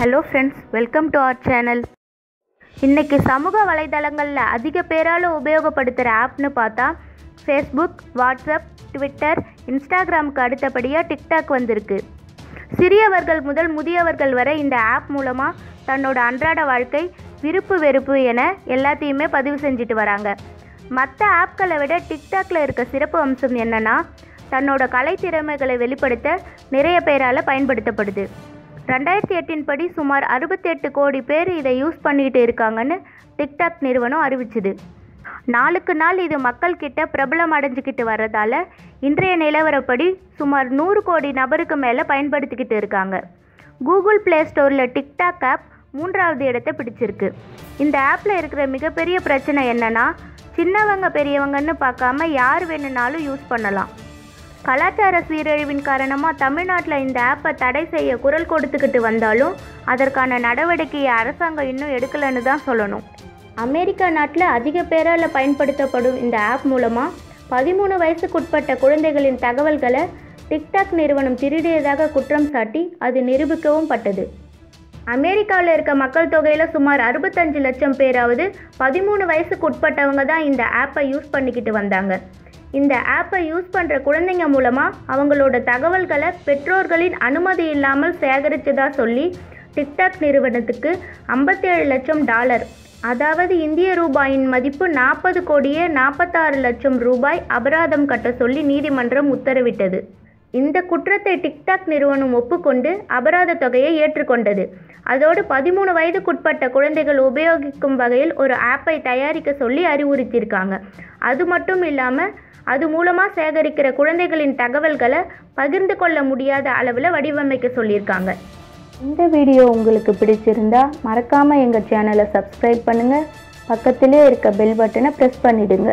Hello friends welcome to our channel இன்றைக்கி சமூக வலைதளங்களில் அதிக பேரால் உபயோகப்படுத்துகிற ஆப்னு பார்த்தா ஃபேஸ்புக் வாட்ஸ்அப் ட்விட்டர் இன்ஸ்டாகிராமுக்கு அடுத்தபடியாக டிக்டாக் வந்திருக்கு. சிறியவர்கள் முதல் முதியவர்கள் வரை இந்த ஆப் மூலமாக தன்னோட அன்றாட வாழ்க்கை விருப்பு வெறுப்பு என எல்லாத்தையுமே பதிவு செஞ்சுட்டு வராங்க. மற்ற ஆப்களை விட டிக்டாக்ல இருக்க சிறப்பு அம்சம் என்னன்னா தன்னோட கலை திறமைகளை வெளிப்படுத்த நிறைய பேரால் பயன்படுத்தப்படுது. ரெண்டாயிரத்தி எட்டின் படி சுமார் அறுபத்தெட்டு கோடி பேர் இதை யூஸ் பண்ணிக்கிட்டு இருக்காங்கன்னு டிக்டாக் நிறுவனம் அறிவிச்சுது. நாளுக்கு நாள் இது மக்கள்கிட்ட பிரபலம் அடைஞ்சுக்கிட்டு வர்றதால இன்றைய நிலவரப்படி சுமார் நூறு கோடி நபருக்கு மேலே பயன்படுத்திக்கிட்டு இருக்காங்க. கூகுள் ப்ளே ஸ்டோரில் டிக்டாக் ஆப் மூன்றாவது இடத்தை பிடிச்சிருக்கு. இந்த ஆப்பில் இருக்கிற மிகப்பெரிய பிரச்சனை என்னன்னா சின்னவங்க பெரியவங்கன்னு பார்க்காம யார் வேணும்னாலும் யூஸ் பண்ணலாம். கலாச்சார சீரழிவின் காரணமாக தமிழ்நாட்டில் இந்த ஆப்பை தடை செய்ய குரல் கொடுத்துக்கிட்டு வந்தாலும் அதற்கான நடவடிக்கையை அரசாங்கம் இன்னும் எடுக்கலைன்னு தான் சொல்லணும். அமெரிக்கா நாட்டில் அதிக பேரால் பயன்படுத்தப்படும் இந்த ஆப் மூலமாக பதிமூணு வயசுக்குட்பட்ட குழந்தைகளின் தகவல்களை டிக்டாக் நிறுவனம் திருடியதாக குற்றம் சாட்டி அது நிரூபிக்கவும் பட்டது. அமெரிக்காவில் இருக்க மக்கள் தொகையில் சுமார் அறுபத்தஞ்சு லட்சம் பேராவது பதிமூணு வயசுக்கு உட்பட்டவங்க தான் இந்த ஆப்பை யூஸ் பண்ணிக்கிட்டு வந்தாங்க. இந்த ஆப்பை யூஸ் பண்ணுற குழந்தைங்க மூலமாக அவங்களோட தகவல்களை பெற்றோர்களின் அனுமதி இல்லாமல் சேகரித்ததாக சொல்லி டிக்டாக் நிறுவனத்துக்கு ஐம்பத்தேழு லட்சம் டாலர். அதாவது இந்திய ரூபாயின் மதிப்பு நாற்பது கோடியே நாற்பத்தாறு லட்சம் ரூபாய் அபராதம் கட்ட சொல்லி நீதிமன்றம் உத்தரவிட்டது. இந்த குற்றத்தை டிக்டாக் நிறுவனம் ஒப்புக்கொண்டு அபராத தொகையை ஏற்றுக்கொண்டது. அதோடு பதிமூணு வயதுக்குட்பட்ட குழந்தைகள் உபயோகிக்கும் வகையில் ஒரு ஆப்பை தயாரிக்க சொல்லி அறிவுறுத்தியிருக்காங்க. அது மட்டும் இல்லாமல் அது மூலமாக சேகரிக்கிற குழந்தைகளின் தகவல்களை பகிர்ந்து கொள்ள முடியாத அளவில் வடிவமைக்க சொல்லியிருக்காங்க. இந்த வீடியோ உங்களுக்கு பிடிச்சிருந்தா மறக்காமல் எங்கள் சேனலை சப்ஸ்கிரைப் பண்ணுங்கள் பக்கத்திலே இருக்க பெல் பட்டனை ப்ரெஸ் பண்ணிவிடுங்க